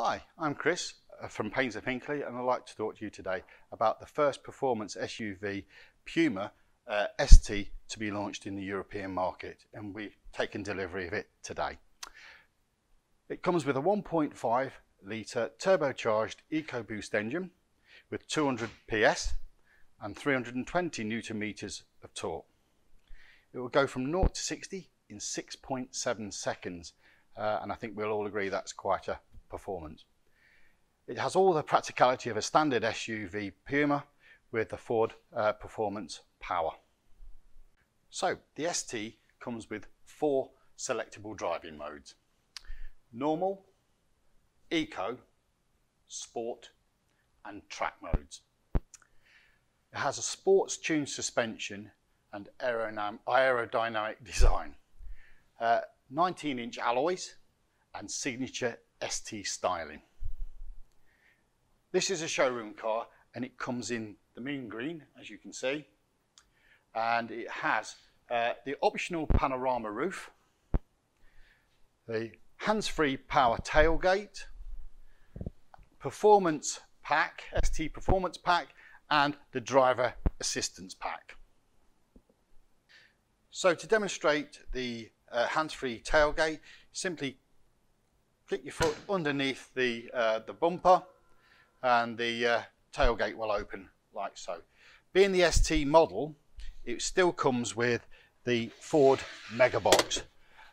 Hi, I'm Chris uh, from Paynes of Hinckley and I'd like to talk to you today about the first performance SUV Puma uh, ST to be launched in the European market and we've taken delivery of it today. It comes with a 1.5 litre turbocharged EcoBoost engine with 200 PS and 320 newton meters of torque. It will go from 0 to 60 in 6.7 seconds uh, and I think we'll all agree that's quite a performance. It has all the practicality of a standard SUV Puma with the Ford uh, Performance Power. So the ST comes with four selectable driving modes. Normal, Eco, Sport and Track modes. It has a sports tuned suspension and aerodynamic design. Uh, 19 inch alloys and signature ST styling. This is a showroom car and it comes in the mean green as you can see and it has uh, the optional panorama roof, the hands-free power tailgate, performance pack, ST performance pack and the driver assistance pack. So to demonstrate the uh, hands-free tailgate, simply Click your foot underneath the, uh, the bumper and the uh, tailgate will open like so. Being the ST model, it still comes with the Ford Mega Box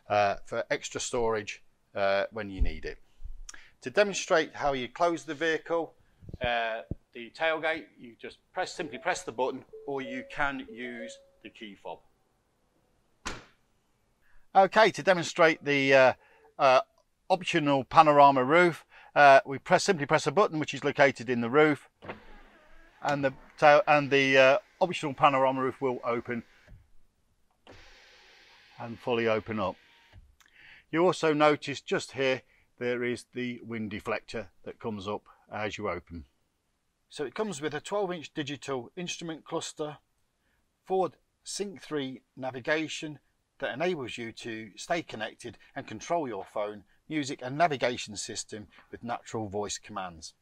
uh, for extra storage uh, when you need it. To demonstrate how you close the vehicle, uh, the tailgate, you just press simply press the button or you can use the key fob. Okay, to demonstrate the uh, uh, optional panorama roof. Uh, we press simply press a button which is located in the roof and the and the uh, optional panorama roof will open and fully open up. You also notice just here there is the wind deflector that comes up as you open. So it comes with a 12 inch digital instrument cluster, Ford Sync 3 navigation that enables you to stay connected and control your phone music and navigation system with natural voice commands.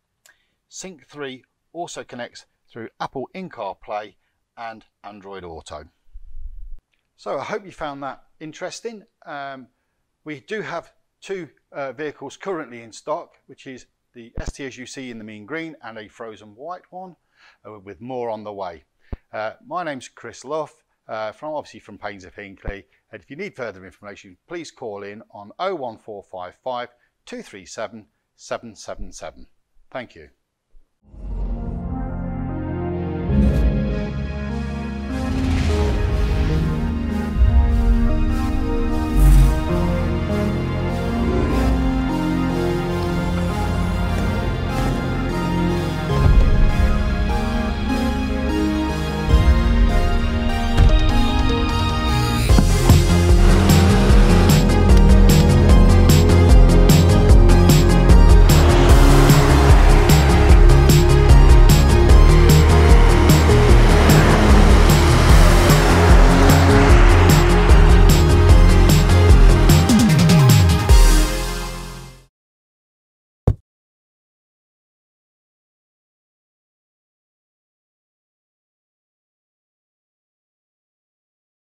Sync 3 also connects through Apple in-car play and Android Auto. So I hope you found that interesting. Um, we do have two uh, vehicles currently in stock, which is the ST as you see in the mean green and a frozen white one, uh, with more on the way. Uh, my name's Chris Luff uh, from obviously from Paynes of Hinckley. And if you need further information, please call in on 01455 237 777. Thank you.